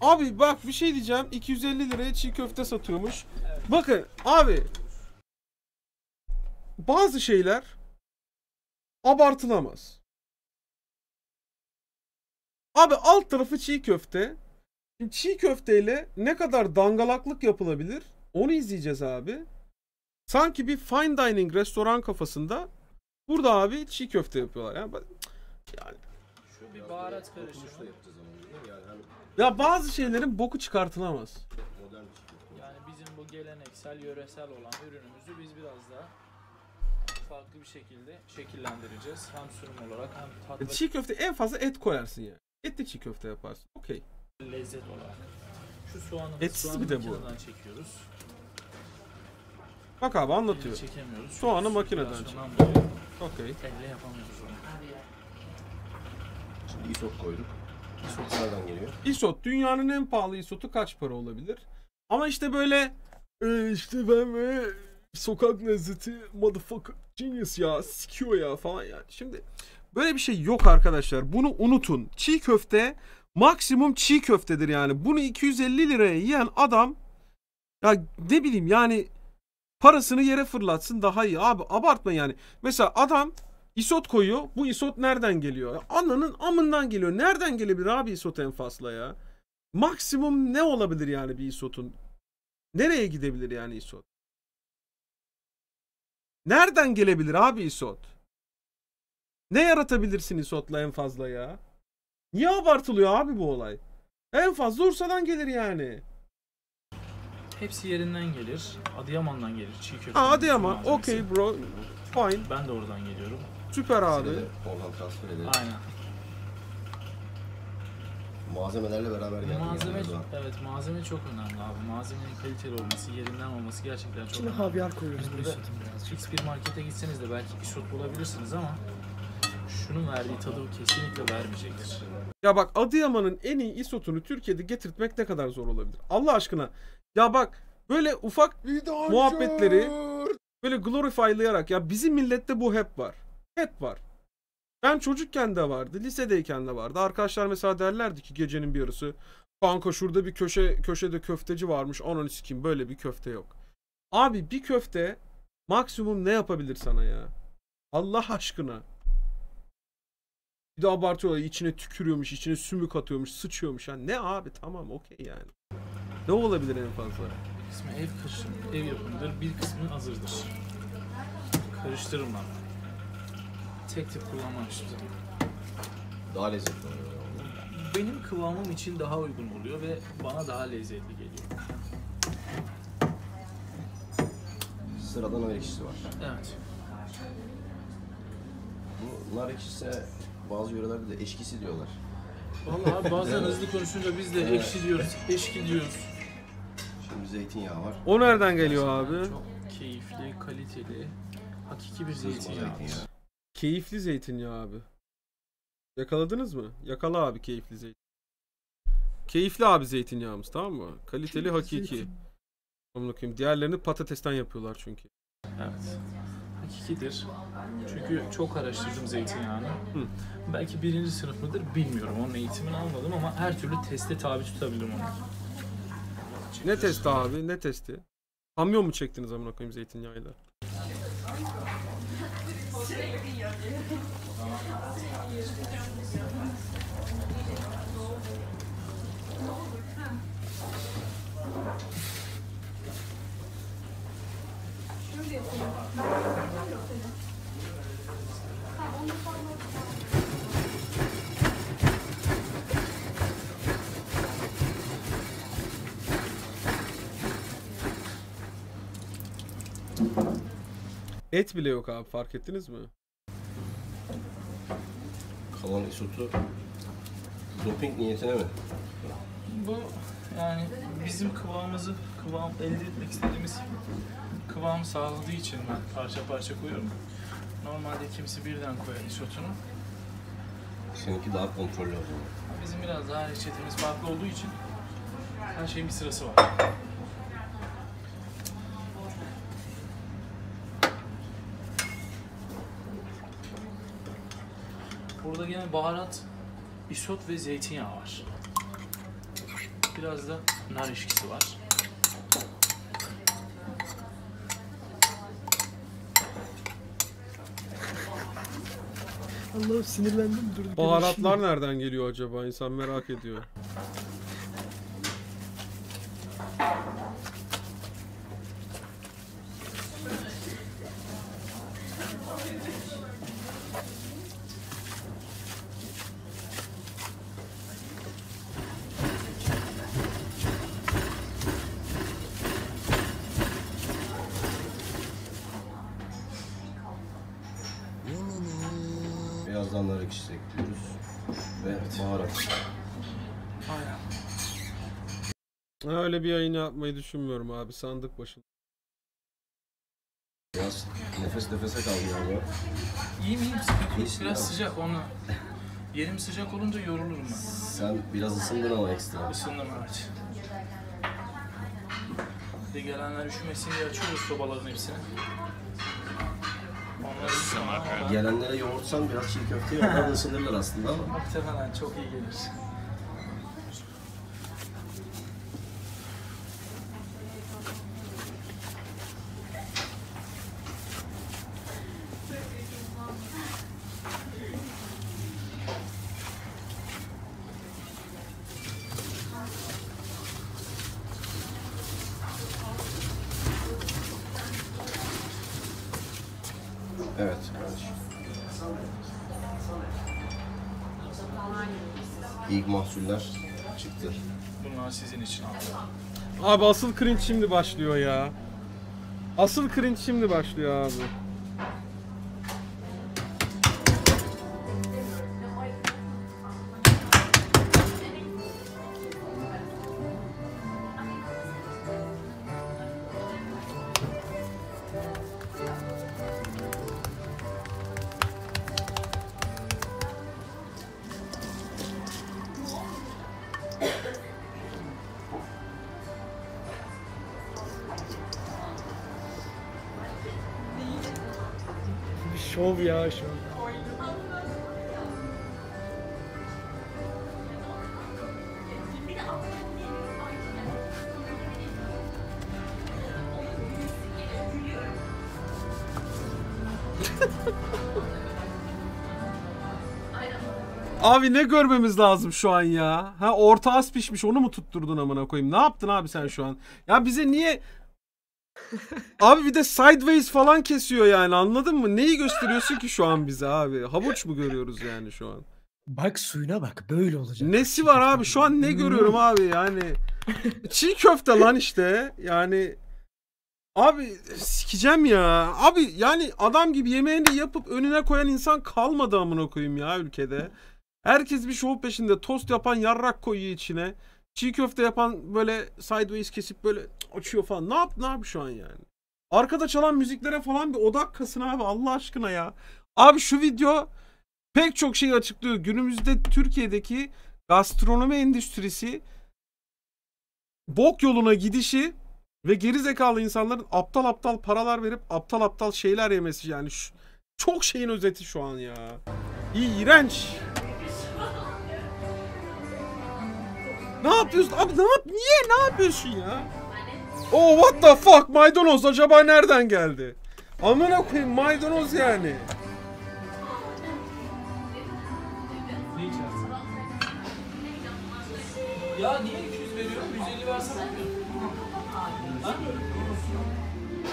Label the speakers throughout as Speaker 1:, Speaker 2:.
Speaker 1: Abi bak bir şey diyeceğim. 250 liraya çiğ köfte satıyormuş. Bakın abi. Bazı şeyler abartılamaz. Abi alt tarafı çiğ köfte. Şimdi çiğ köfteyle ne kadar dangalaklık yapılabilir? Onu izleyeceğiz abi. Sanki bir fine dining restoran kafasında burada abi çiğ köfte yapıyorlar. Yani, yani
Speaker 2: Şu bir baharat karışımı.
Speaker 3: Yani hani
Speaker 1: ya bazı şeylerin boku çıkartılamaz.
Speaker 2: Yani bizim bu geleneksel, yöresel olan ürünümüzü biz biraz daha farklı bir şekilde şekillendireceğiz. Hem sunum olarak hem tat
Speaker 1: Ya Çiğ köfte en fazla et koyarsın yani. Etli çiğ köfte yaparsın. Okey.
Speaker 2: lezzet olarak. Şu soğanı
Speaker 1: Etsiz
Speaker 2: soğanı
Speaker 1: bir de bu.
Speaker 2: çekiyoruz.
Speaker 1: Bak abi
Speaker 2: Eli
Speaker 1: anlatıyor.
Speaker 2: çekemiyoruz.
Speaker 1: Soğanı makineden
Speaker 2: dolayı
Speaker 1: Okey.
Speaker 2: Elle yapamıyoruz onu.
Speaker 3: Şimdi isot koyduk. Isot nereden geliyor?
Speaker 1: Isot dünyanın en pahalı isotu kaç para olabilir? Ama işte böyle e, işte ben böyle sokak lezzeti motherfucker genius ya sikiyor ya falan yani. Şimdi böyle bir şey yok arkadaşlar. Bunu unutun. Çiğ köfte maksimum çiğ köftedir yani. Bunu 250 liraya yiyen adam ya ne bileyim yani parasını yere fırlatsın daha iyi. Abi abartma yani. Mesela adam isot koyuyor. Bu isot nereden geliyor? Ya Ananın amından geliyor. Nereden gelebilir abi isot en fazla ya? Maksimum ne olabilir yani bir isotun? Nereye gidebilir yani isot? Nereden gelebilir abi isot? Ne yaratabilirsin isotla en fazla ya? Niye abartılıyor abi bu olay? En fazla Ursa'dan gelir yani.
Speaker 2: Hepsi yerinden gelir. Adıyaman'dan gelir çiğ köfte.
Speaker 1: Ha Adıyaman. Okey bro. Fine.
Speaker 2: Ben de oradan geliyorum.
Speaker 1: Süper abi.
Speaker 3: Oradan transfer edelim.
Speaker 2: Aynen.
Speaker 3: Malzemelerle beraber geldi.
Speaker 2: Malzeme,
Speaker 3: yani.
Speaker 2: evet malzeme çok önemli abi. Malzemenin kaliteli olması, yerinden olması gerçekten çok
Speaker 4: Şimdi
Speaker 2: önemli.
Speaker 4: havyar koyuyoruz burada
Speaker 2: fix bir markete gitseniz de belki isot bulabilirsiniz ama şunun verdiği tadı kesinlikle vermeyecektir.
Speaker 1: Ya bak Adıyaman'ın en iyi isotunu Türkiye'de getirtmek ne kadar zor olabilir? Allah aşkına. Ya bak böyle ufak muhabbetleri böyle glorifylayarak ya bizim millette bu hep var. Hep var. Ben çocukken de vardı, lisedeyken de vardı. Arkadaşlar mesela derlerdi ki gecenin bir yarısı kanka şurada bir köşe köşede köfteci varmış. Ananı sikeyim böyle bir köfte yok. Abi bir köfte maksimum ne yapabilir sana ya? Allah aşkına. Bir de abartıyorlar içine tükürüyormuş, içine sümük atıyormuş, sıçıyormuş. Yani ne abi tamam okey yani. Ne olabilir en fazla?
Speaker 2: Bir kısmı ev kışın, ev yapımıdır, bir kısmı hazırdır. Karıştırma. Tek tip kullanmam hiçbir zaman.
Speaker 3: Daha lezzetli oluyor.
Speaker 2: Benim kıvamım için daha uygun oluyor ve bana daha lezzetli geliyor.
Speaker 3: Sıradan nar ekşisi var.
Speaker 2: Evet.
Speaker 3: Bu nar ekşisi bazı yörelerde de eşkisi diyorlar.
Speaker 2: Vallahi abi bazen hızlı konuşunca biz de
Speaker 3: Evet.
Speaker 2: ekşi diyoruz, eşki diyoruz.
Speaker 3: Şimdi zeytinyağı var.
Speaker 1: O nereden geliyor abi?
Speaker 2: Çok keyifli, kaliteli, hakiki bir
Speaker 3: Sızma
Speaker 2: zeytinyağı.
Speaker 3: zeytinyağı.
Speaker 1: Keyifli zeytinyağı abi. Yakaladınız mı? Yakala abi keyifli zeytin. Keyifli abi zeytinyağımız tamam mı? Kaliteli hakiki. Amına koyayım. Diğerlerini patatesten yapıyorlar çünkü.
Speaker 2: Evet. Hakikidir. Çünkü çok araştırdım zeytinyağını.
Speaker 1: Hı.
Speaker 2: Belki birinci sınıf mıdır bilmiyorum. Onun eğitimini almadım ama her türlü teste tabi tutabilirim onu.
Speaker 1: Ne testi abi? Ne testi? Kamyon mu çektiniz amına koyayım zeytinyağıyla? Et bile yok abi fark ettiniz mi?
Speaker 3: Kalan isotu doping niyetine mi?
Speaker 2: Bu yani bizim kıvamımızı kıvam elde etmek istediğimiz kıvamı sağladığı için ben parça parça koyuyorum. Normalde kimisi birden koyar isotunu.
Speaker 3: Seninki daha kontrollü o zaman.
Speaker 2: Bizim biraz daha reçetemiz farklı olduğu için her şeyin bir sırası var. Burada gene baharat, isot ve zeytinyağı var. Biraz da nar eşkisi var.
Speaker 4: Allah'ım sinirlendim durduk.
Speaker 1: Baharatlar nereden geliyor acaba? İnsan merak ediyor.
Speaker 3: Birazdan nar ekşisi ekliyoruz. Ve baharat.
Speaker 2: Aynen.
Speaker 1: Ha, öyle bir yayın yapmayı düşünmüyorum abi sandık başında.
Speaker 3: Biraz nefes nefese kaldı galiba.
Speaker 2: İyiyim iyiyim sıkıntı yok. Biraz
Speaker 3: ya.
Speaker 2: sıcak onu. Yerim sıcak olunca yorulurum ben.
Speaker 3: Sen biraz ısındın ama ekstra.
Speaker 2: Isındım evet. Bir de gelenler üşümesin diye açıyoruz sobaların hepsini.
Speaker 3: Gelenlere yoğurtsan biraz çiğ köfte da ısınırlar aslında ama.
Speaker 2: muhtemelen çok iyi gelir.
Speaker 3: İlk mahsuller çıktı.
Speaker 2: Bunlar sizin için abi.
Speaker 1: Abi asıl cringe şimdi başlıyor ya. Asıl cringe şimdi başlıyor abi.
Speaker 4: Şov ya an.
Speaker 1: Abi ne görmemiz lazım şu an ya? Ha orta az pişmiş onu mu tutturdun amına koyayım? Ne yaptın abi sen şu an? Ya bize niye Abi bir de sideways falan kesiyor yani anladın mı? Neyi gösteriyorsun ki şu an bize abi? Havuç mu görüyoruz yani şu an?
Speaker 4: Bak suyuna bak böyle olacak.
Speaker 1: Nesi var abi? Şu an ne görüyorum abi yani? Çiğ köfte lan işte. Yani abi sikeceğim ya. Abi yani adam gibi yemeğini yapıp önüne koyan insan kalmadı amına koyayım ya ülkede. Herkes bir şov peşinde. Tost yapan yarrak koyuyor içine. Çiğ köfte yapan böyle sideways kesip böyle açıyor falan. Ne yap ne yap şu an yani? Arkada çalan müziklere falan bir odak kasın abi Allah aşkına ya. Abi şu video pek çok şey açıklıyor. Günümüzde Türkiye'deki gastronomi endüstrisi bok yoluna gidişi ve geri zekalı insanların aptal aptal paralar verip aptal aptal şeyler yemesi yani şu- çok şeyin özeti şu an ya. İğrenç. Ne yapıyorsun? Abi ne yap? Niye? Ne yapıyorsun ya? Oh what the fuck? Maydanoz acaba nereden geldi? Amına koyayım maydanoz yani.
Speaker 2: Ya niye 200 veriyorum? 150 versem olmuyor. Ha?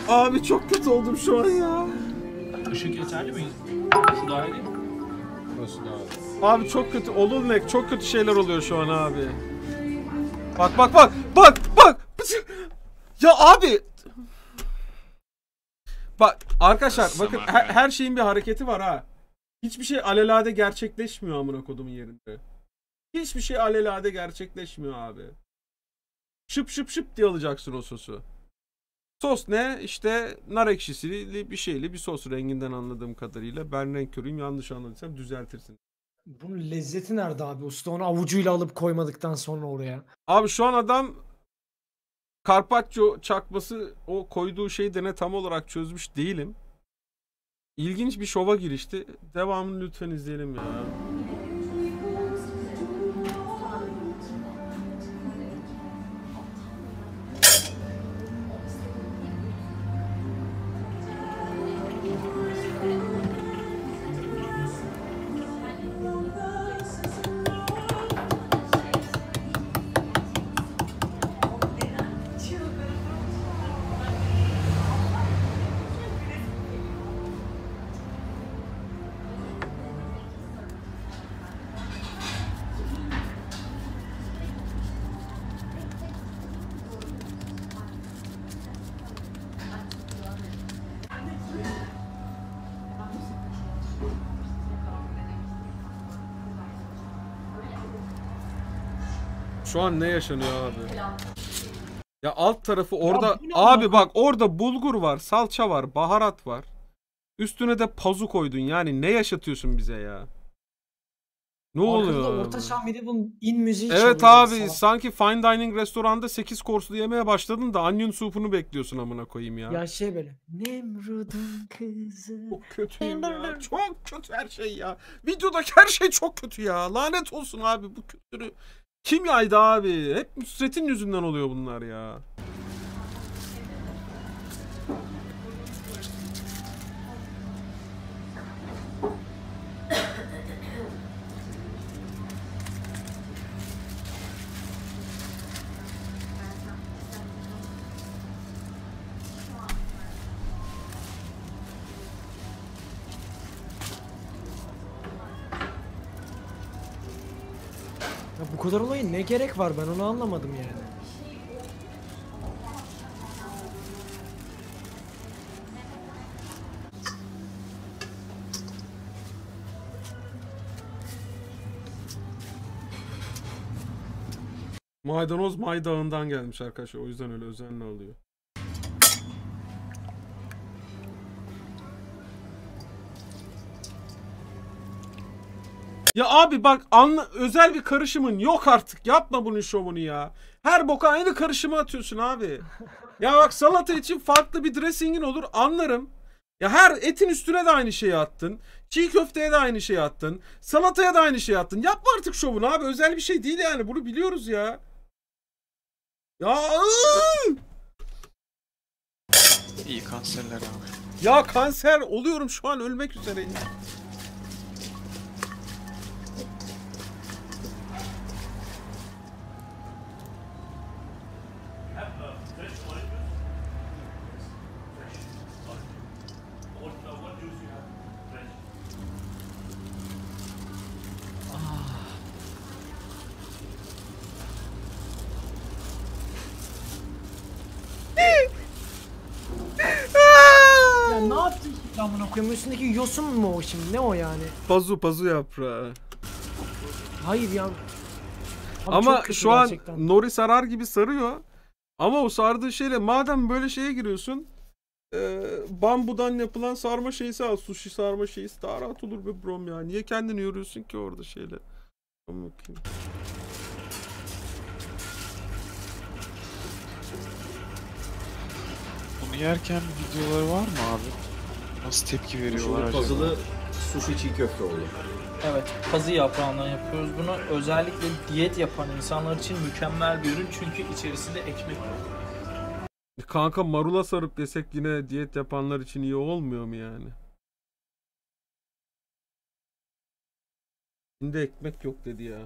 Speaker 1: Abi çok kötü oldum şu an ya.
Speaker 2: Işık yeterli mi? Şu daha iyi değil mi?
Speaker 1: Abi çok kötü. Olurnek çok kötü şeyler oluyor şu an abi. Bak bak bak bak bak. Ya abi. Bak arkadaşlar bakın her, her şeyin bir hareketi var ha. Hiçbir şey alelade gerçekleşmiyor amına kodumun yerinde. Hiçbir şey alelade gerçekleşmiyor abi. Şıp şıp şıp diye alacaksın o sosu. Sos ne? İşte nar ekşisili bir şeyli bir sos renginden anladığım kadarıyla. Ben renk körüyüm yanlış anladıysam düzeltirsin.
Speaker 4: Bunun lezzeti nerede abi? Usta onu avucuyla alıp koymadıktan sonra oraya.
Speaker 1: Abi şu an adam Carpaccio çakması o koyduğu şeyi de ne tam olarak çözmüş değilim. İlginç bir şova girişti. Devamını lütfen izleyelim ya. Şu an ne yaşanıyor abi? Ya alt tarafı orada
Speaker 4: ne
Speaker 1: abi bak orada bulgur var, salça var, baharat var. Üstüne de pazu koydun. Yani ne yaşatıyorsun bize ya? Ne oluyor?
Speaker 4: Arkada
Speaker 1: abi?
Speaker 4: Orta Çağ Medieval in müziği
Speaker 1: Evet abi
Speaker 4: salak.
Speaker 1: sanki fine dining restoranda 8 korslu yemeye başladın da onion soup'unu bekliyorsun amına koyayım ya.
Speaker 4: Ya şey böyle. Nemrud'un kızı.
Speaker 1: Çok kötüyüm ya. Çok kötü her şey ya. Videodaki her şey çok kötü ya. Lanet olsun abi bu kültürü. Kim yaydı abi? Hep Nusret'in yüzünden oluyor bunlar ya.
Speaker 4: Kadar olayın ne gerek var ben onu anlamadım yani.
Speaker 1: Maydanoz May Dağı'ndan gelmiş arkadaşlar. O yüzden öyle özenle alıyor. Ya abi bak anla, özel bir karışımın yok artık. Yapma bunun şovunu ya. Her boka aynı karışımı atıyorsun abi. Ya bak salata için farklı bir dressingin olur anlarım. Ya her etin üstüne de aynı şeyi attın. Çiğ köfteye de aynı şeyi attın. Salataya da aynı şeyi attın. Yapma artık şovunu abi. Özel bir şey değil yani. Bunu biliyoruz ya. Ya ıı!
Speaker 5: İyi kanserler abi.
Speaker 1: ya kanser oluyorum şu an ölmek üzereyim.
Speaker 4: Ya ne yaptın ki bunu koyayım? Üstündeki yosun mu o şimdi? Ne o yani?
Speaker 1: Pazu pazu yaprağı.
Speaker 4: Hayır ya. Abi
Speaker 1: Ama
Speaker 4: çok kötü
Speaker 1: şu an
Speaker 4: gerçekten.
Speaker 1: Nori sarar gibi sarıyor. Ama o sardığı şeyle madem böyle şeye giriyorsun e, bambudan yapılan sarma şeysi al. Sushi sarma şeysi daha rahat olur be brom ya. Niye kendini yoruyorsun ki orada şeyle? Bakayım.
Speaker 5: Bunu yerken videoları var mı abi? Nasıl tepki veriyorlar acaba?
Speaker 3: puzzle'ı sushi çiğ köfte oldu.
Speaker 2: Evet, pazı yaprağından yapıyoruz bunu. Özellikle diyet yapan insanlar için mükemmel bir ürün çünkü içerisinde ekmek yok.
Speaker 1: Kanka marula sarıp desek yine diyet yapanlar için iyi olmuyor mu yani? Şimdi ekmek yok dedi ya.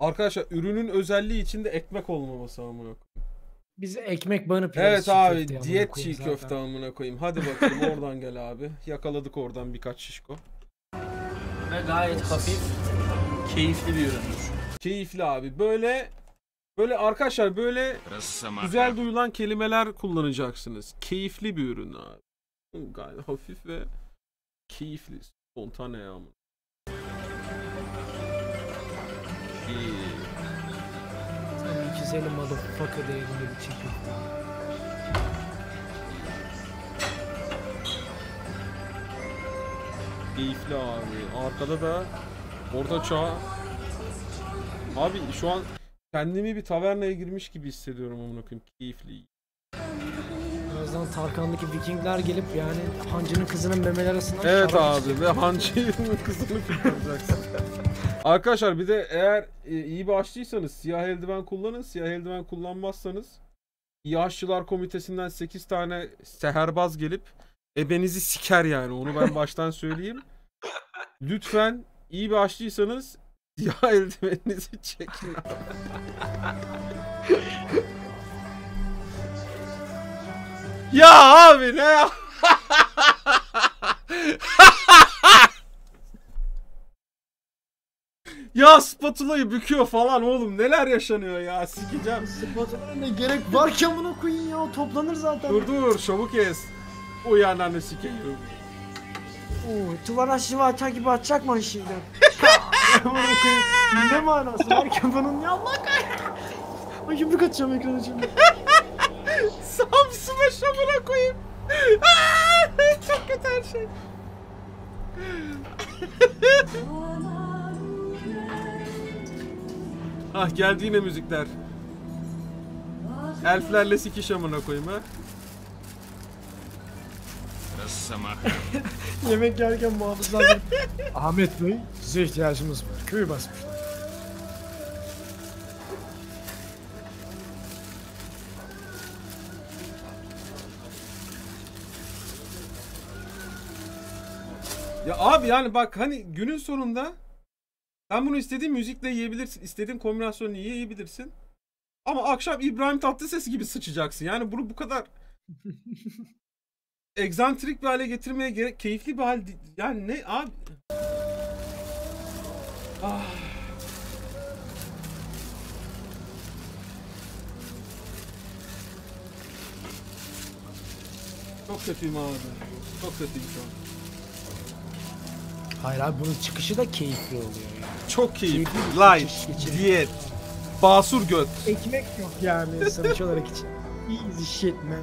Speaker 1: Arkadaşlar ürünün özelliği içinde ekmek olmaması amına koyayım.
Speaker 4: Biz ekmek banıp yiyoruz
Speaker 1: Evet abi diyet
Speaker 4: koyayım
Speaker 1: çiğ
Speaker 4: zaten.
Speaker 1: köfte amına koyayım. Hadi bakalım oradan gel abi. Yakaladık oradan birkaç şişko.
Speaker 2: Ve gayet hafif, keyifli bir üründür.
Speaker 1: Keyifli abi. Böyle böyle arkadaşlar böyle güzel duyulan kelimeler kullanacaksınız. Keyifli bir ürün abi. Gayet hafif ve keyifli. Spontane ya amına. İyi.
Speaker 4: Tam 250 motherfucker değerinde bir köfte.
Speaker 1: Keyifli abi. Arkada da orta çağ. Abi şu an kendimi bir tavernaya girmiş gibi hissediyorum amına koyayım. Keyifli.
Speaker 4: Birazdan Tarkan'daki Vikingler gelip yani hancının kızının memeleri arasından
Speaker 1: Evet abi ve hancının kızını kurtaracaksın. Arkadaşlar bir de eğer e, iyi bir aşçıysanız siyah eldiven kullanın. Siyah eldiven kullanmazsanız iyi aşçılar komitesinden 8 tane seherbaz gelip ebenizi siker yani. Onu ben baştan söyleyeyim. Lütfen iyi bir aşçıysanız siyah eldiveninizi çekin. ya abi ne ya? Ya spatulayı büküyor falan oğlum neler yaşanıyor ya sikeceğim.
Speaker 4: Spatula ne gerek var ki amına koyayım ya o toplanır zaten.
Speaker 1: Dur dur şovu kes. Uyan anne sikeyim.
Speaker 4: Oo, Tuvara şiva gibi atacak mı şimdi? Amına koyayım. ne manası var ki bunun ya Allah kahretsin. Ay yumruk atacağım ekrana şimdi.
Speaker 1: Samsun'a şamına koyayım. Çok kötü her şey. Ah geldi yine müzikler. Elflerle sikiş amına koyayım ha.
Speaker 4: Yemek yerken muhafızlar gelip, Ahmet Bey size ihtiyacımız var. Köyü basmış.
Speaker 1: Ya abi yani bak hani günün sonunda sen bunu istediğin müzikle yiyebilirsin. istediğin kombinasyonla yiyebilirsin. Ama akşam İbrahim Tatlıses gibi sıçacaksın. Yani bunu bu kadar egzantrik bir hale getirmeye gerek keyifli bir hal. Yani ne abi? Ah. Çok kötüyüm abi. Çok kötüyüm şu an.
Speaker 4: Hayır abi bunun çıkışı da keyifli oluyor ya.
Speaker 1: Çok keyifli.
Speaker 4: Keyifli bir
Speaker 1: diyet, basur göt.
Speaker 4: Ekmek yok yani sonuç olarak için. Easy shit man.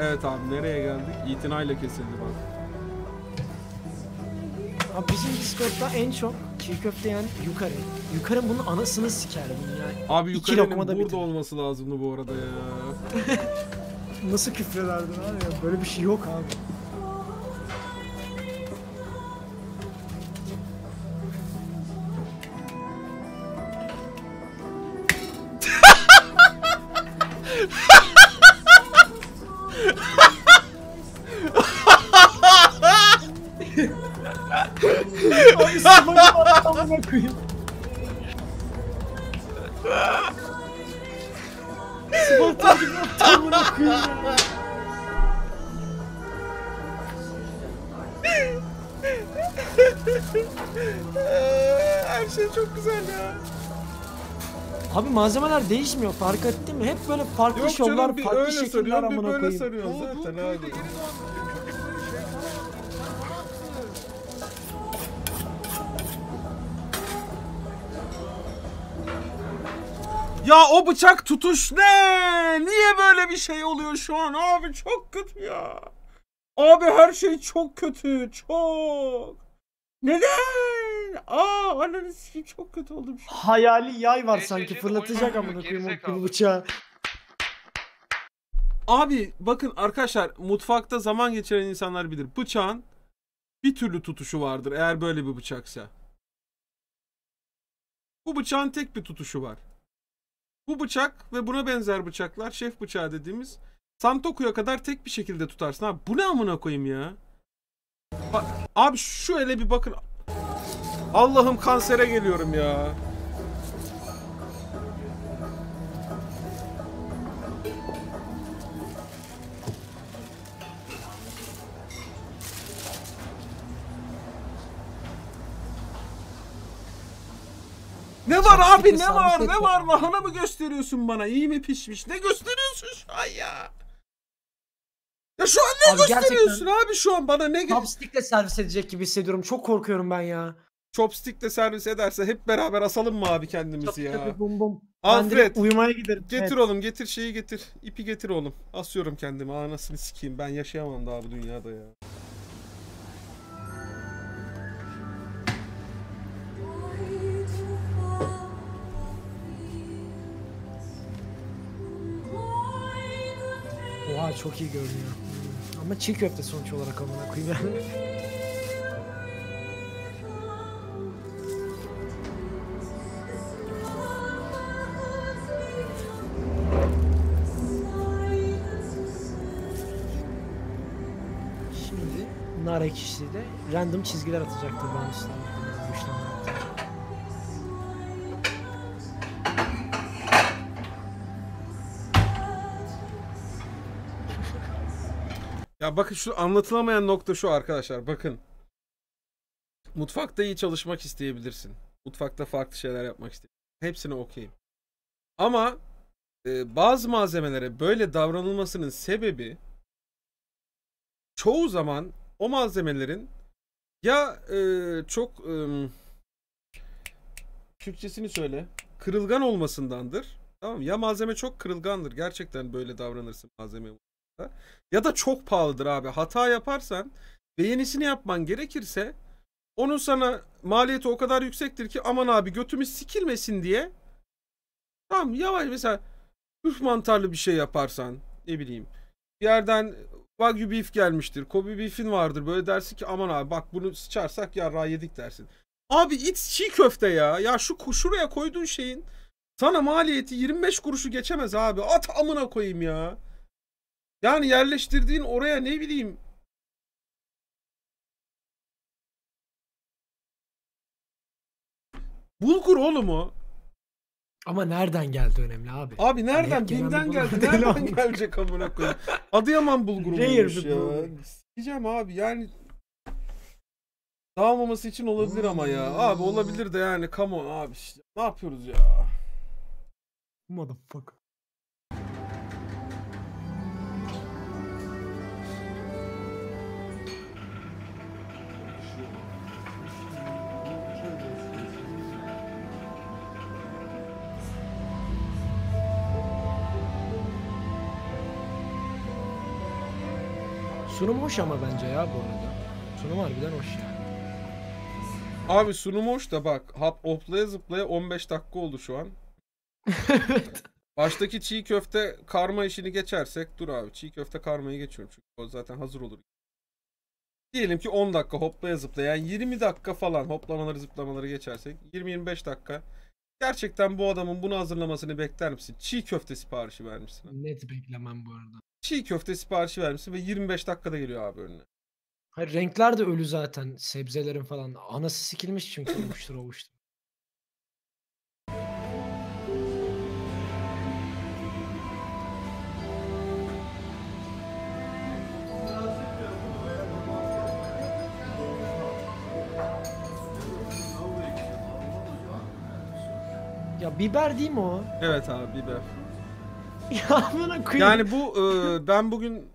Speaker 1: Evet abi nereye geldik? İtinayla kesildi bak.
Speaker 4: Abi bizim Discord'da en çok çiğ köfte yiyen yukarı. Yukarı bunun anasını siker bunu ya.
Speaker 1: Abi
Speaker 4: İki
Speaker 1: yukarının
Speaker 4: lokma da
Speaker 1: burada
Speaker 4: bitir.
Speaker 1: olması lazımdı bu arada ya.
Speaker 4: Nasıl küfrederdi var ya böyle bir şey yok abi. Abi amına koyayım. Sıvayı gibi yaptı amına koyayım ya.
Speaker 1: Her şey çok güzel ya.
Speaker 4: Abi malzemeler değişmiyor fark ettin mi? Hep böyle farklı
Speaker 1: Yok
Speaker 4: şovlar,
Speaker 1: canım bir
Speaker 4: farklı
Speaker 1: öyle
Speaker 4: şekiller
Speaker 1: sarıyorsun bir
Speaker 4: amına
Speaker 1: böyle
Speaker 4: koyayım.
Speaker 1: sarıyorsun zaten abi. Ya o bıçak tutuş ne? Niye böyle bir şey oluyor şu an? Abi çok kötü ya. Abi her şey çok kötü. Çok. Neden? Aa ananı sikeyim çok kötü oldum şu an.
Speaker 4: Hayali yay var
Speaker 6: Neyse,
Speaker 4: sanki
Speaker 6: Ece'nin
Speaker 4: fırlatacak
Speaker 6: oyunu
Speaker 4: amına koyayım o
Speaker 6: gerizekalı.
Speaker 4: bıçağı.
Speaker 1: Abi bakın arkadaşlar mutfakta zaman geçiren insanlar bilir. Bıçağın bir türlü tutuşu vardır eğer böyle bir bıçaksa. Bu bıçağın tek bir tutuşu var. Bu bıçak ve buna benzer bıçaklar şef bıçağı dediğimiz Santoku'ya kadar tek bir şekilde tutarsın abi. Bu ne amına koyayım ya? Bak, abi şu ele bir bakın. Allah'ım kansere geliyorum ya. Ne var
Speaker 4: Chopstick'le
Speaker 1: abi ne
Speaker 4: servis
Speaker 1: var ne var? lahana mı gösteriyorsun bana? İyi mi pişmiş? Ne gösteriyorsun şu an ya? Ya şu an ne
Speaker 4: Abi
Speaker 1: gösteriyorsun abi şu an? Bana ne
Speaker 4: Chopstick'le servis edecek gibi hissediyorum. Çok korkuyorum ben ya.
Speaker 1: Chopstick'le servis ederse hep beraber asalım mı abi kendimizi ya?
Speaker 4: Çapı bum bum.
Speaker 1: Alfred
Speaker 4: uyumaya giderim.
Speaker 1: getir
Speaker 4: Evet.
Speaker 1: oğlum getir şeyi getir. İpi getir oğlum. Asıyorum kendimi. Anasını sikeyim. Ben yaşayamam daha bu dünyada ya
Speaker 4: Oha çok iyi görünüyor. Ama çiğ köfte sonuç olarak amına koyayım yani. Şimdi nar ekşisiyle random çizgiler atacaktır ben üstüne.
Speaker 1: Ya bakın şu anlatılamayan nokta şu arkadaşlar bakın. Mutfakta iyi çalışmak isteyebilirsin. Mutfakta farklı şeyler yapmak isteyebilirsin. Hepsine okeyim. Ama e, bazı malzemelere böyle davranılmasının sebebi çoğu zaman o malzemelerin ya e, çok e, Türkçesini söyle kırılgan olmasındandır Tamam? Ya malzeme çok kırılgandır. Gerçekten böyle davranırsın malzeme ya da çok pahalıdır abi. Hata yaparsan ve yenisini yapman gerekirse onun sana maliyeti o kadar yüksektir ki aman abi götümüz sikilmesin diye tamam yavaş mesela üf mantarlı bir şey yaparsan ne bileyim bir yerden Wagyu beef gelmiştir. Kobe beef'in vardır. Böyle dersin ki aman abi bak bunu sıçarsak ya yedik dersin. Abi it çiğ köfte ya. Ya şu şuraya koyduğun şeyin sana maliyeti 25 kuruşu geçemez abi. At amına koyayım ya. Yani yerleştirdiğin oraya ne bileyim Bulgur oğlum o.
Speaker 4: Ama nereden geldi önemli abi.
Speaker 1: Abi nereden?
Speaker 4: genelde
Speaker 1: Bim'den geldi. Nereden gelecek amına koyayım? Adıyaman bulguru muymuş ya? Diyeceğim abi yani dağılmaması için olabilir ama ya. Abi olabilir de yani come on abi işte. Ne yapıyoruz ya?
Speaker 4: Motherfucker. Sunum hoş ama bence ya bu arada. Sunum harbiden hoş yani.
Speaker 1: Abi sunum hoş da bak hap hoplaya zıplaya 15 dakika oldu şu an.
Speaker 4: evet.
Speaker 1: Baştaki çiğ köfte karma işini geçersek dur abi çiğ köfte karmayı geçiyorum çünkü o zaten hazır olur. Diyelim ki 10 dakika hoplaya zıplaya yani 20 dakika falan hoplamaları zıplamaları geçersek 20-25 dakika gerçekten bu adamın bunu hazırlamasını bekler misin? Çiğ köfte siparişi vermişsin.
Speaker 4: Net beklemem bu arada.
Speaker 1: Çiğ köfte siparişi vermişsin ve 25 dakikada geliyor abi önüne.
Speaker 4: Hayır renkler de ölü zaten sebzelerin falan. Anası sikilmiş çünkü olmuştur olmuştur. Ya biber değil mi o?
Speaker 1: Evet abi biber.
Speaker 4: Ya bana koyayım.
Speaker 1: Yani bu e, ben bugün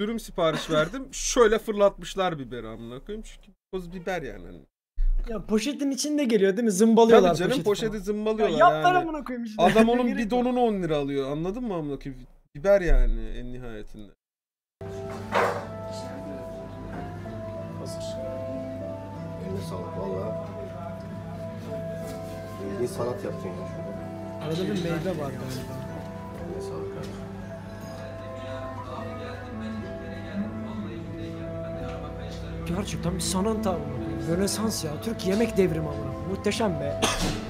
Speaker 1: dürüm sipariş verdim. Şöyle fırlatmışlar biberi amına koyayım çünkü toz biber yani. Hani
Speaker 4: Ya poşetin içinde geliyor değil mi? Zımbalıyorlar
Speaker 1: Tabii canım
Speaker 4: poşeti
Speaker 1: poşeti
Speaker 4: falan. Ya
Speaker 1: zımbalıyorlar
Speaker 4: yaplar
Speaker 1: yani.
Speaker 4: amına koyayım işte.
Speaker 1: Adam onun bidonunu 10 lira alıyor. Anladın mı amına koyayım? Biber yani en nihayetinde.
Speaker 3: Hazır. Eline sağlık valla. İyi sanat yaptın ya şurada.
Speaker 4: Arada bir meyve var galiba.
Speaker 3: Eline sağlık abi.
Speaker 4: Gerçekten bir sanat abi. Rönesans ya. Türk yemek devrimi amına. Muhteşem be.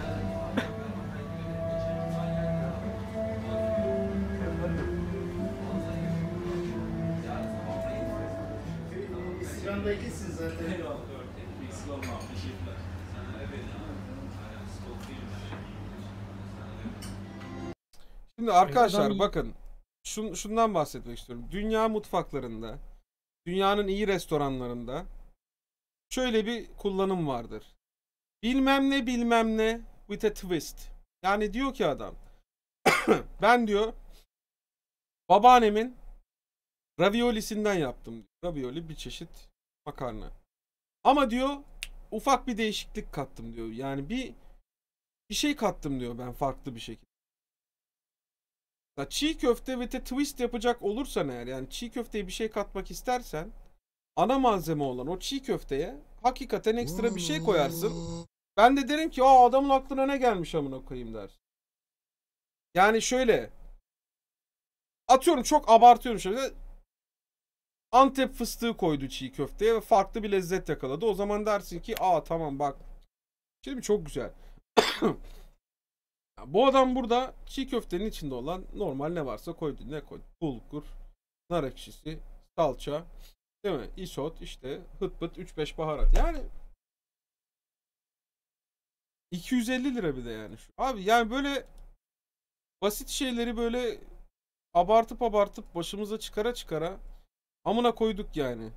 Speaker 1: Şimdi arkadaşlar
Speaker 4: adam-
Speaker 1: bakın şun, şundan bahsetmek istiyorum. Dünya mutfaklarında, dünyanın iyi restoranlarında şöyle bir kullanım vardır. Bilmem ne bilmem ne with a twist. Yani diyor ki adam ben diyor babaannemin raviolisinden yaptım. Ravioli bir çeşit makarna. Ama diyor ufak bir değişiklik kattım diyor. Yani bir bir şey kattım diyor ben farklı bir şekilde. Ya çiğ köfte ve de twist yapacak olursan eğer yani çiğ köfteye bir şey katmak istersen ana malzeme olan o çiğ köfteye hakikaten ekstra bir şey koyarsın. Ben de derim ki aa adamın aklına ne gelmiş amına koyayım der. Yani şöyle atıyorum çok abartıyorum şöyle Antep fıstığı koydu çiğ köfteye ve farklı bir lezzet yakaladı. O zaman dersin ki aa tamam bak. Şimdi çok güzel. Bu adam burada çiğ köftenin içinde olan normal ne varsa koydu. Ne koydu? Bulgur, nar ekşisi, salça, değil mi? Isot, işte hıt pıt 3-5 baharat. Yani 250 lira bir de yani. Abi yani böyle basit şeyleri böyle abartıp abartıp başımıza çıkara çıkara amına koyduk yani.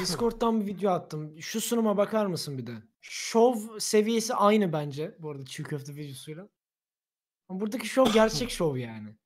Speaker 4: Discord'dan bir video attım. Şu sunuma bakar mısın bir de? Şov seviyesi aynı bence bu arada çiğ köfte videosuyla. Ama buradaki şov gerçek şov yani.